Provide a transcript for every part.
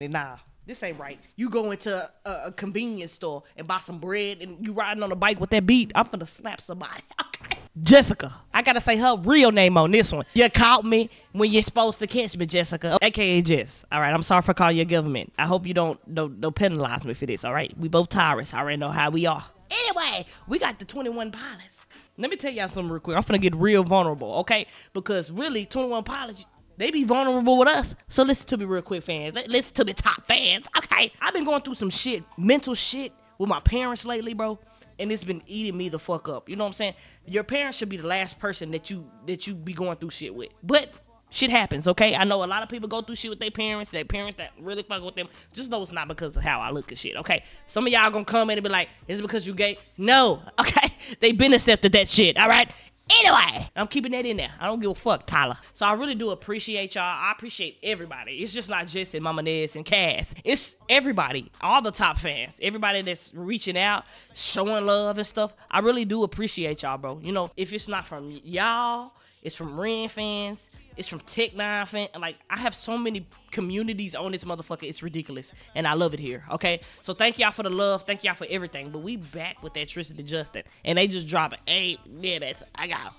Nah, this ain't right. You go into a, a convenience store and buy some bread and you riding on a bike with that beat. I'm gonna slap somebody. Okay. Jessica. I gotta say her real name on this one. You caught me when you're supposed to catch me, Jessica. AKA Jess. All right, I'm sorry for calling your government. I hope you don't don't, don't penalize me for this, all right? We both terrorists. I already know how we are. Anyway, we got the 21 pilots. Let me tell y'all something real quick. I'm finna get real vulnerable, okay? Because really, 21 pilots, they be vulnerable with us. So listen to me real quick, fans. Listen to me, top fans. Okay. I've been going through some shit, mental shit with my parents lately, bro. And it's been eating me the fuck up. You know what I'm saying? Your parents should be the last person that you that you be going through shit with. But shit happens, okay? I know a lot of people go through shit with their parents, their parents that really fuck with them. Just know it's not because of how I look and shit, okay? Some of y'all gonna come in and be like, is it because you gay? No, okay? They been accepted that shit, all right? Anyway, I'm keeping that in there. I don't give a fuck, Tyler. So I really do appreciate y'all. I appreciate everybody. It's just not just in Mama Nez and Cass. It's everybody, all the top fans, everybody that's reaching out, showing love and stuff. I really do appreciate y'all, bro. You know, if it's not from y'all, it's from Ren fans. It's from Tech N9ne fans. Like I have so many communities on this motherfucker. It's ridiculous, and I love it here. Okay, so thank y'all for the love. Thank y'all for everything. But we back with that Tristan and Justin, and they just dropping eight minutes. I got.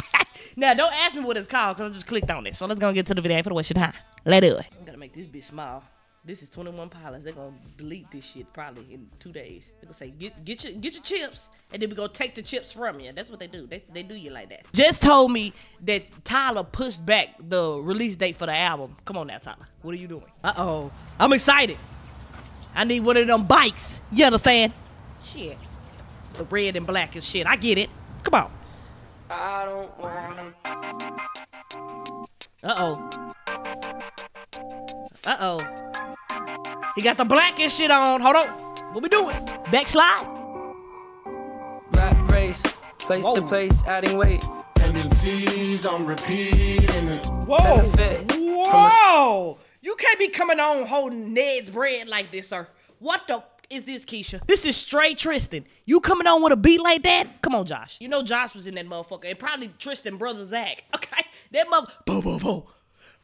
now don't ask me what it's called because I just clicked on it. So let's go get to the video for the waste your time. It. I'm gonna make this bitch small. This is 21 pilots. They're gonna delete this shit probably in two days. They're gonna say, get get your get your chips, and then we gonna take the chips from you. That's what they do. They, they do you like that. Just told me that Tyler pushed back the release date for the album. Come on now, Tyler. What are you doing? Uh oh. I'm excited. I need one of them bikes. You understand? Shit. The red and black and shit. I get it. Come on. I don't wanna. Uh oh. He got the black and shit on. Hold on. What we doing? Backslide? Rap race, place to place, adding weight. Tendencies on repeat and it Whoa. Benefit from a- Whoa. You can't be coming on holding Ned's bread like this, sir. What the is this, Keisha? This is straight Tristan. You coming on with a beat like that? Come on, Josh. You know Josh was in that motherfucker. And probably Tristan brother Zach. Okay? That mother. Boom, boom, boom.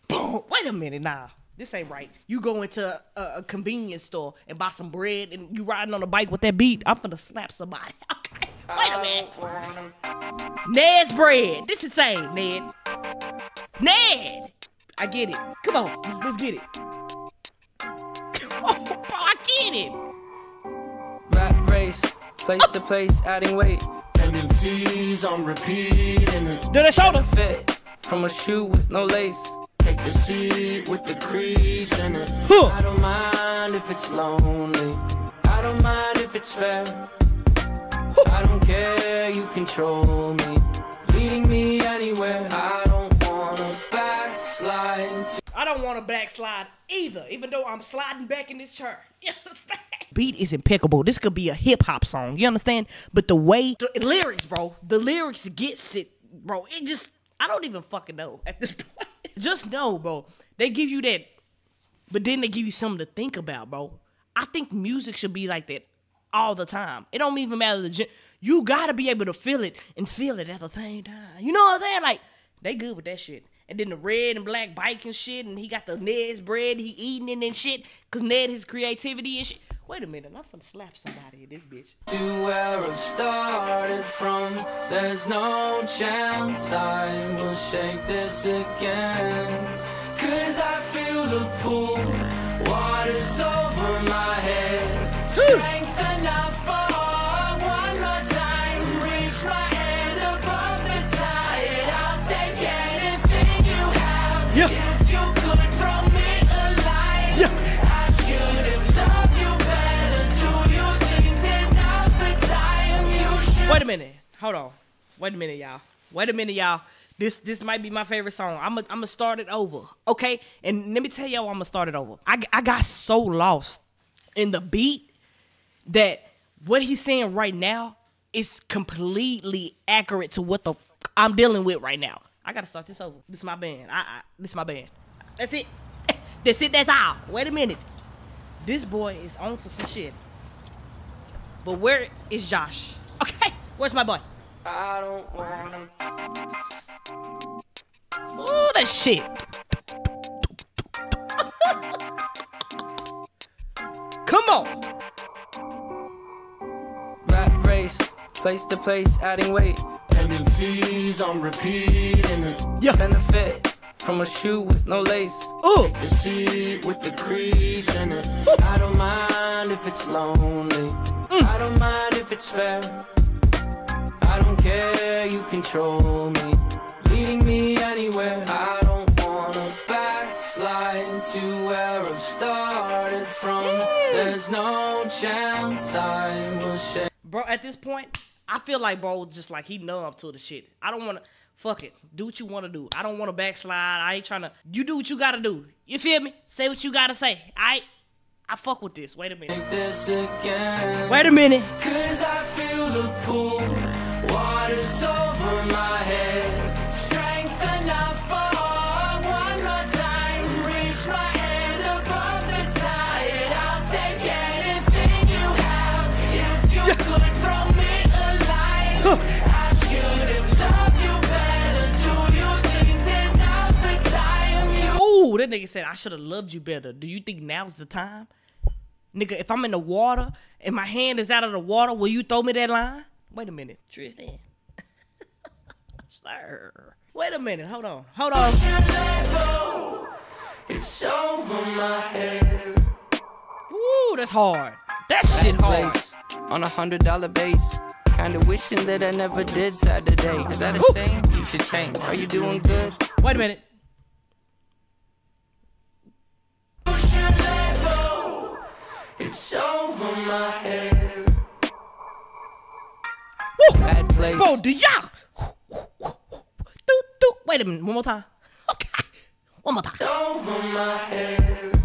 Boom. Wait a minute, nah. This ain't right. You go into a, a convenience store and buy some bread and you riding on a bike with that beat. I'm gonna slap somebody. Okay. Wait a minute. Ned's bread. This is insane, Ned. Ned. I get it. Come on, let's get it. Oh, bro, I get it. Rap race, place to place, adding weight. tendencies on repeat and it Do the shoulder. Fit from a shoe with no lace. Take the seat with the crease in it. Huh. I don't mind if it's lonely. I don't mind if it's fair. I don't care, you control me. Leading me anywhere. I don't wanna backslide. I don't want to backslide either, even though I'm sliding back in this chair. You understand? Beat is impeccable. This could be a hip hop song. You understand? But the way the lyrics, bro, the lyrics gets it, bro. It just I don't even fucking know at this point. Just know, bro. They give you that, but then they give you something to think about, bro. I think music should be like that all the time. It don't even matter the gen- you gotta be able to feel it and feel it at the same time. You know what I'm saying? Like they good with that shit. And then the red and black bike and shit, and he got the Ned's bread, he eating and shit, cause Ned his creativity and shit. Wait a minute, I'm finna slap somebody in this bitch. to where I've started from. There's no chance I will shake this again. Cause I feel the pull, water's over my Wait a minute. Hold on. Wait a minute, y'all. Wait a minute, y'all. This this might be my favorite song. I'm gonna start it over, okay? And let me tell y'all, I'm gonna start it over. I I got so lost in the beat that what he's saying right now is completely accurate to what the I'm dealing with right now. I gotta start this over. This is my band. I, I this is my band. That's it. That's it. That's all. Wait a minute. This boy is on to some shit. But where is Josh? Okay, where's my boy? I don't wanna. Ooh, that shit. Come on. Rap race, place to place, adding weight. Tendencies on repeating it. Yeah. Benefit from a shoe with no lace. Ooh. The seat with the crease in it. I don't mind if it's lonely. Mm. I don't mind if it's fair. I don't care, you control me. Leading me anywhere. I don't wanna backslide to where I've started from. There's no chance I will shake. Bro, at this point, I feel like bro just like he numb to the shit. I don't wanna fuck it. Do what you wanna do. I don't wanna backslide. I ain't trying to you do what you gotta do. You feel me? Say what you gotta say. I I fuck with this. Wait a minute. this again. Wait a minute. Cause I feel the pull, water's over my head. Strength enough for one more time. Reach my hand above the tide. I'll take anything you have. If you could throw me a line, I should have loved you better. Do you think that now's the time you that nigga said I should have loved you better. Do you think now's the time? Nigga, if I'm in the water and my hand is out of the water, will you throw me that line? Wait a minute, Tristan. Sir. Wait a minute, hold on. Hold on. should let go? It's over my head. Ooh, that's hard. That shit hard. place on a hundred dollar base. Kinda wishing that I never did Saturday. Is that a Woo. stain? You should change. Are you doing good? Wait a minute. You should let go. It's over my head. Woo! Bad place. Go to y'all. Doo, doo. Wait a minute, one more time. Okay. One more time. Over my head.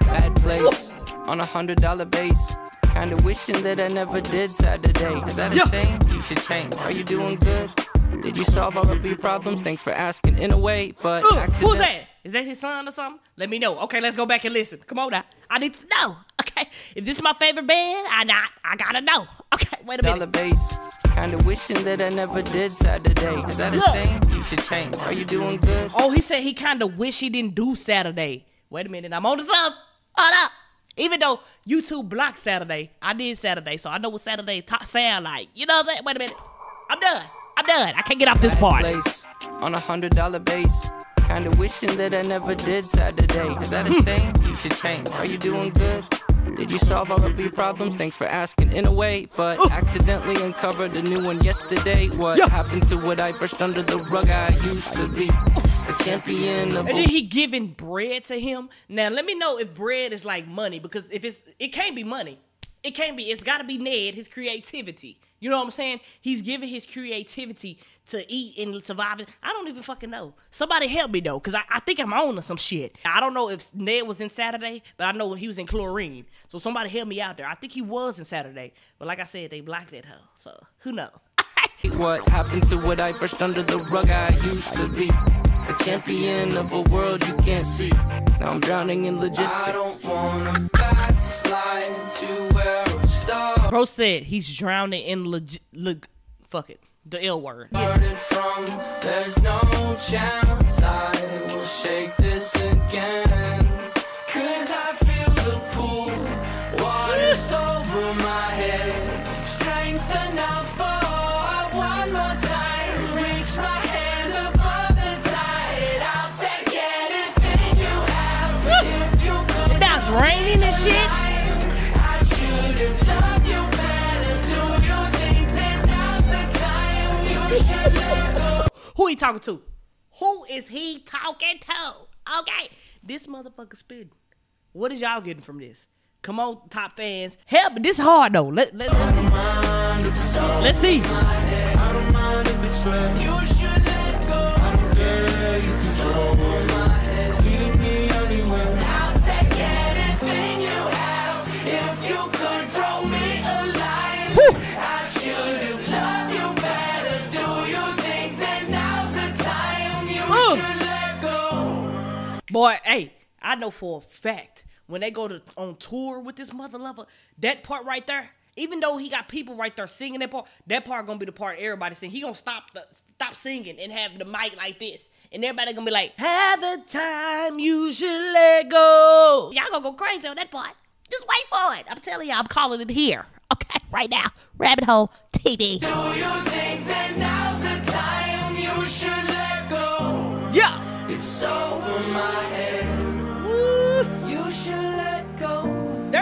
Bad place on a hundred dollar base. Kinda wishing that I never did Saturday. Is that a Yeah. stain? You should change. Are you doing good? Did you solve all of your problems? Thanks for asking in a way, but Ooh, accident- who's that? Is that his son or something? Let me know. Okay, let's go back and listen. Come on now. I need to know. Okay. Is this my favorite band? I not. I gotta know. Okay, wait a minute. dollar minute. base. Kinda wishing that I never did Saturday. Is that a stain? You should change. Are you doing good? Oh, he said he kind of wish he didn't do Saturday. Wait a minute. I'm on the sub. Hold up. Even though YouTube blocked Saturday, I did Saturday, so I know what Saturday ta- sound like. You know that? Wait a minute. I'm done. I'm done. I can't get off this part. Place on a hundred dollar base. Kinda wishing that I never did Saturday. Is that a hmm. stain? You should change. Are you doing good? Did you solve all of your problems? Thanks for asking in a way, but accidentally uncovered a new one yesterday. What Yeah. happened to what I brushed under the rug? I used to be the champion of And then he giving bread to him. Now let me know if bread is like money because if it's it can't be money. It can't be. It's got to be Ned, his creativity. You know what I'm saying? He's giving his creativity to eat and survive. I don't even fucking know. Somebody help me though, cause I, I think I'm on to some shit. I don't know if Ned was in Saturday, but I know he was in Chlorine. So somebody help me out there. I think he was in Saturday, but like I said, they blocked that hoe. So who knows? What happened to what I brushed under the rug? I used to be the champion of a world you can't see. Now I'm drowning in logistics. I don't wanna backslide to where I've started Bro said he's drowning in leg. Leg- fuck it, the L word. from. There's no chance I will shake this again. Cause I feel the pull, water's over my head. Strength enough for one more time. Reach my hand above the tide. I'll take anything you have. If you could. Now raining and shit. He talking to? Who is he talking to? Okay, this motherfucker spitting. What is y'all getting from this? Come on, top fans, help! This hard though. Let let let's see. Let's see. Boy, hey, I know for a fact when they go to on tour with this mother lover, that part right there, Even though he got people right there singing that part, that part gonna be the part everybody sing. He gonna stop the, stop singing and have the mic like this, and everybody gonna be like, "Have the time you should let go." Y'all gonna go crazy on that part. Just wait for it. I'm telling you, I'm calling it here. Okay, right now, Rabbit Hole TV.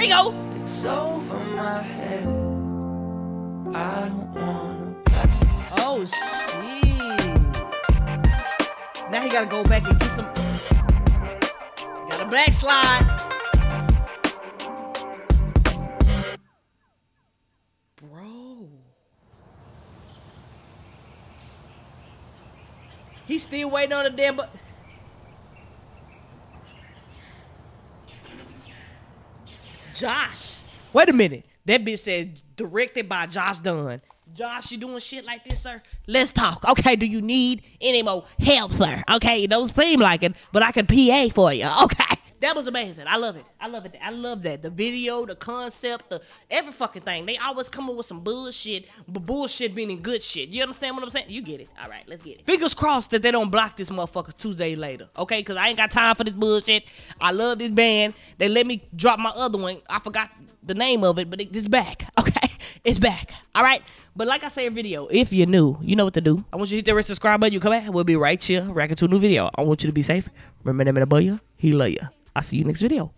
Go. There you go. It's over my head. I don't wanna. Oh shit. Now he gotta go back and get some. Gotta backslide. Bro. He's still waiting on the damn Josh. Wait a minute. That bitch said directed by Josh Dun. Josh, you doing shit like this, sir? Let's talk. Okay, do you need any more help, sir? Okay, it don't seem like it, but I can PA for you. Okay. That was amazing. I love it. I love it. I love that. The video, the concept, the every fucking thing. They always come up with some bullshit, but bullshit meaning good shit. You understand what I'm saying? You get it. All right, let's get it. Fingers crossed that they don't block this motherfucker Tuesday later. Okay, because I ain't got time for this bullshit. I love this band. They let me drop my other one. I forgot the name of it, but it's back. Okay, it's back. All right. But like I say in video, if you're new, you know what to do. I want you to hit that red subscribe button. You come back. We'll be right here, racking to a new video. I want you to be safe. Remember that man above you. He love you. I'll see you next video.